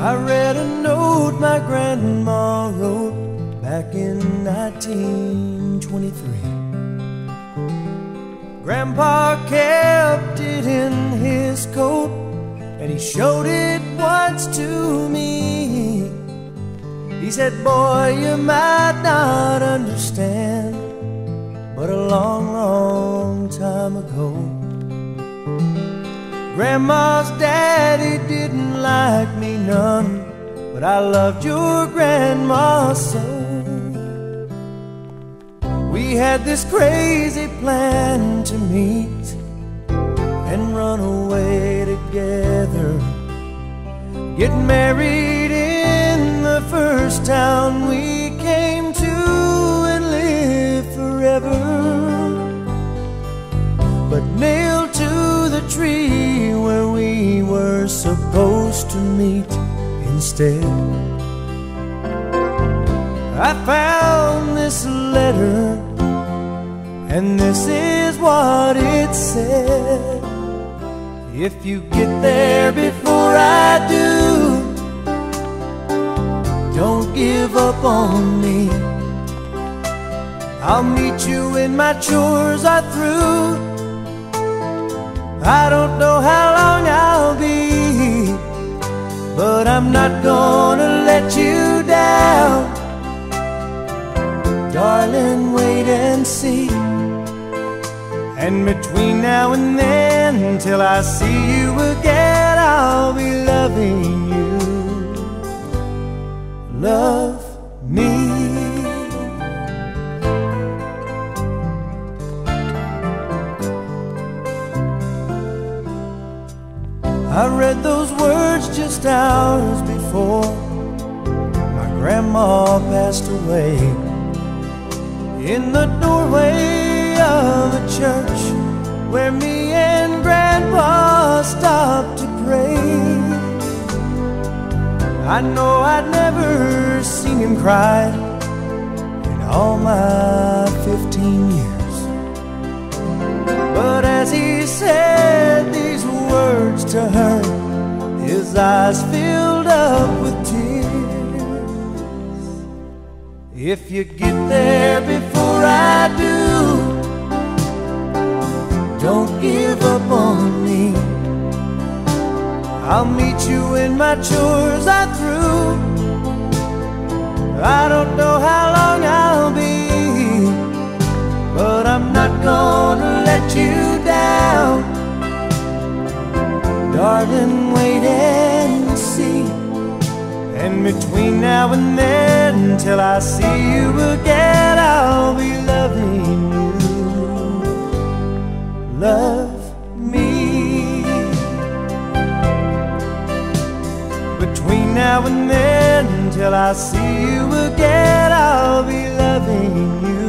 I read a note my grandma wrote back in 1923. Grandpa kept it in his coat and he showed it once to me. He said, Boy, you might not understand, but a long, long time ago, Grandma's daddy didn't like me none, but I loved your grandma so. We had this crazy plan to meet and run away together. Get married in the first town we came to and live forever. But nailed supposed to meet instead. I found this letter, and this is what it said. If you get there before I do, don't give up on me. I'll meet you when my chores are through. I don't I'm not gonna let you down. Darling, wait and see. And between now and then, till I see you again, I'll be loving you. Love me. I read those words just hours before my grandma passed away in the doorway of a church where me and grandpa stopped to pray. I know I'd never seen him cry in all my 15 years. But as he said these words to her, his eyes filled up with tears. If you get there before I do, don't give up on me. I'll meet you when my chores are through. I don't know how long I'll be, but I'm not gonna let you down. Darling, wait. Between now and then, till I see you again, I'll be loving you. Love me. Between now and then, till I see you again, I'll be loving you.